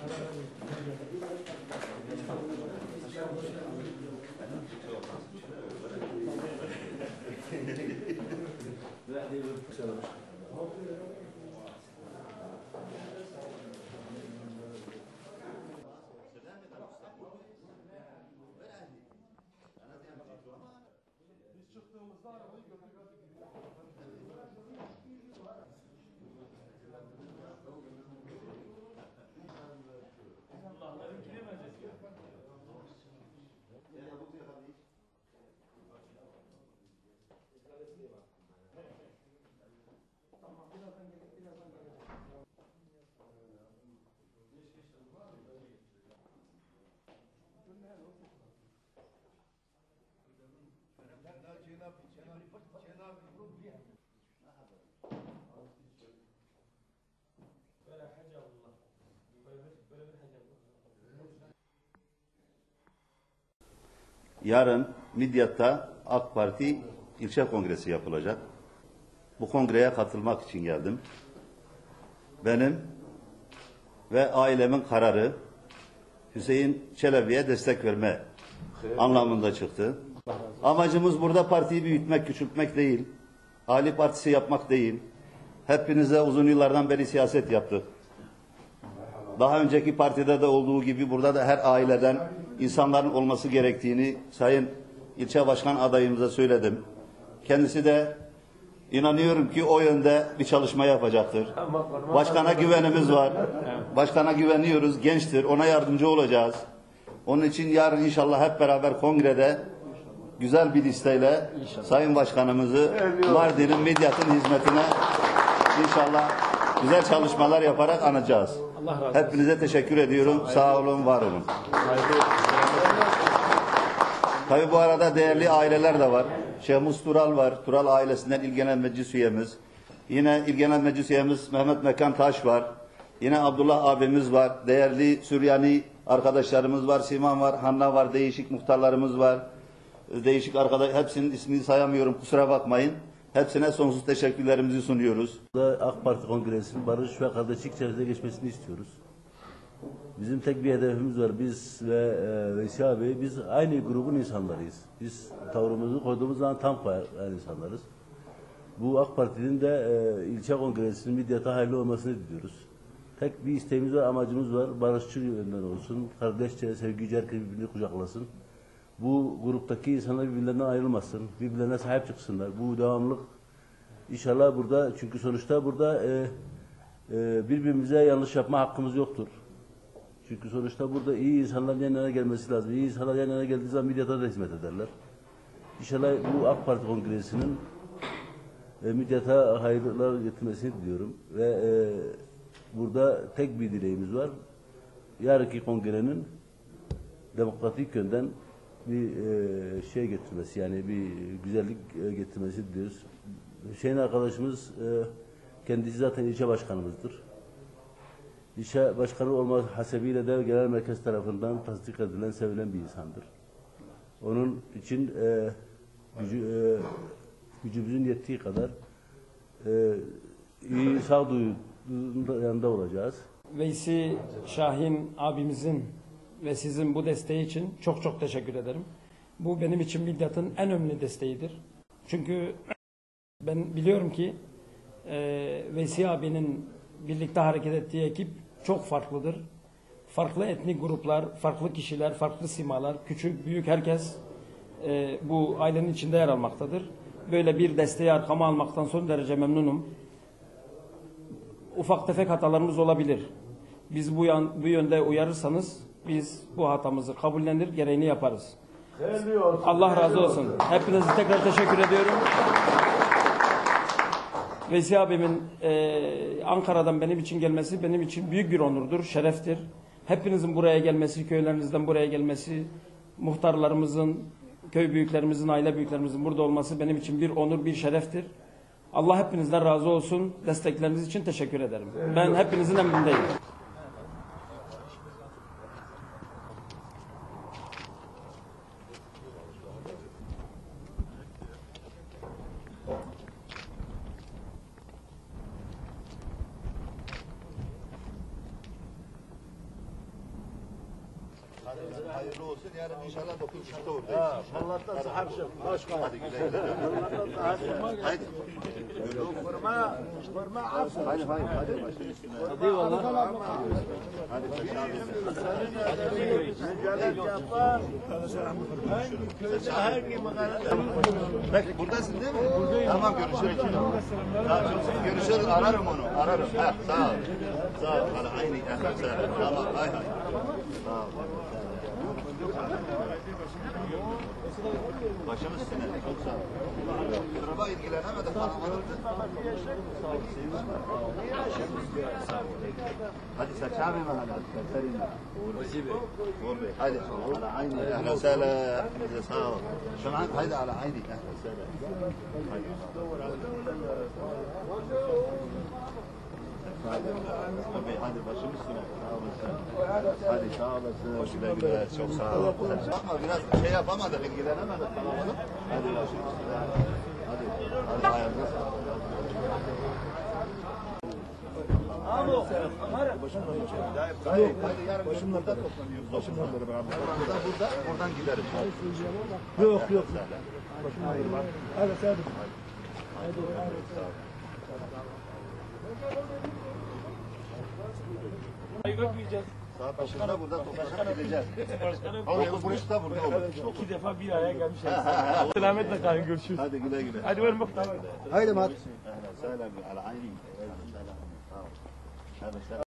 Biz çıktığımızda arabayı götürdük. Yarın Midyat'ta AK Parti ilçe kongresi yapılacak. Bu kongreye katılmak için geldim. Benim ve ailemin kararı Hüseyin Çelebi'ye destek verme anlamında çıktı. Amacımız burada partiyi büyütmek, küçültmek değil. Ali Partisi yapmak değil. Hepinize uzun yıllardan beri siyaset yaptık. Daha önceki partide de olduğu gibi burada da her aileden insanların olması gerektiğini Sayın ilçe başkan adayımıza söyledim. Kendisi de inanıyorum ki o yönde bir çalışma yapacaktır. Başkana güvenimiz var. Başkana güveniyoruz. Gençtir. Ona yardımcı olacağız. Onun için yarın inşallah hep beraber kongrede güzel bir listeyle Sayın Başkanımızı Mardin'in medyatın hizmetine inşallah güzel çalışmalar yaparak anacağız. Allah razı olsun. Hepinize teşekkür ediyorum. Sağ olun, var olun. Tabi bu arada değerli aileler de var. Şehmus Tural var. Tural ailesinden İl Genel Meclis üyemiz. Yine İl Genel Meclis üyemiz Mehmet Mekan Taş var. Yine Abdullah abimiz var. Değerli Süryani arkadaşlarımız var. Siman var. Hanna var. Değişik muhtarlarımız var. Değişik arkadaş hepsinin ismini sayamıyorum. Kusura bakmayın. Hepsine sonsuz teşekkürlerimizi sunuyoruz. AK Parti Kongresi'nin barış ve kardeşlik içerisinde geçmesini istiyoruz. Bizim tek bir hedefimiz var. Biz ve e, Vesi abi biz aynı grubun insanlarıyız. Biz tavrımızı koyduğumuz zaman tam koyar insanlarız. Bu AK Parti'nin de e, ilçe kongresinin Midyat'a hayırlı olmasını diliyoruz. Tek bir isteğimiz var, amacımız var. Barışçı yönden olsun. Kardeşçe, sevgice herkes birbirini kucaklasın. Bu gruptaki insanlar birbirlerinden ayrılmasın. Birbirlerine sahip çıksınlar. Bu devamlılık İnşallah burada çünkü sonuçta burada e, e, birbirimize yanlış yapma hakkımız yoktur. Çünkü sonuçta burada iyi insanların yan gelmesi lazım. İyi insanlar yan yana geldiği zaman midyata da hizmet ederler. İnşallah bu AK Parti Kongresi'nin e, midyata hayırlar getirmesini diliyorum. Ve e, burada tek bir dileğimiz var. Yarınki kongrenin demokratik yönden bir e, şey getirmesi yani bir güzellik e, getirmesi diliyoruz. Hüseyin arkadaşımız e, kendisi zaten ilçe başkanımızdır. İlçe başkanı olma hasebiyle de genel merkez tarafından tasdik edilen, sevilen bir insandır. Onun için e, gücü, e, gücümüzün yettiği kadar e, iyi sağduyu yanında olacağız. Veysi Şahin abimizin ve sizin bu desteği için çok çok teşekkür ederim. Bu benim için Midyat'ın en önemli desteğidir. Çünkü ben biliyorum ki e, Veysi abinin birlikte hareket ettiği ekip çok farklıdır. Farklı etnik gruplar, farklı kişiler, farklı simalar, küçük, büyük herkes e, bu ailenin içinde yer almaktadır. Böyle bir desteği arkama almaktan son derece memnunum. ufak tefek hatalarımız olabilir. Biz bu, yan, bu yönde uyarırsanız biz bu hatamızı kabullenir, gereğini yaparız. Allah razı olsun. Hepinize tekrar teşekkür ediyorum. Vesi abimin e, Ankara'dan benim için gelmesi benim için büyük bir onurdur, şereftir. Hepinizin buraya gelmesi, köylerinizden buraya gelmesi, muhtarlarımızın, köy büyüklerimizin, aile büyüklerimizin burada olması benim için bir onur, bir şereftir. Allah hepinizden razı olsun. Destekleriniz için teşekkür ederim. Ben hepinizin emrindeyim. Olsun. Yarın inşallah 9.30'da oradayız. Allah'tan sahipsin. Başka. Hadi güle güle. Allah'tan Haydi. Kurma, kurma afsın. Hadi hadi hadi. Hadi valla. Hadi Mücadele yapar. Hangi köyde hangi mahallede? Bek buradasın değil mi? Buradayım. Tamam görüşürüz. Tamam, görüşürüz. Ararım onu. Ararım. Ha, sağ ol. Sağ ol. Hala aynı. Tamam. Hay hay. Başımız üstüne. Çok sağ ol. Sıraba ilgilenemedim. Tanımadım. Hadi saçağım hemen hadi. Serin. Uğur Bey. Hadi. على عيني اهلا وسهلا حمزه ساو شمعان هيدا على عيني اهلا وسهلا Tabii Hadi başım üstüne. Sağ olasın. Hadi sağ olasın. Güle güle. Çok sağ ol. Bakma biraz şey yapamadık, ilgilenemedik. Hadi başım üstüne. Hadi. Hadi ayağınıza sağlık. Hayır, hadi yarın başımlarda toplanıyoruz. Başımlarda beraber. Burada, burada, buradan gideriz. Yok, yok. Saat başında burada toplaşıp gideceğiz. Dokuz buçukta burada olur. İki defa bir araya gelmişiz. Selametle kalın görüşürüz. Hadi güle güle. Hadi ver muhtar. Haydi mat. Sahlen ala ayni. Ahlan sahlen.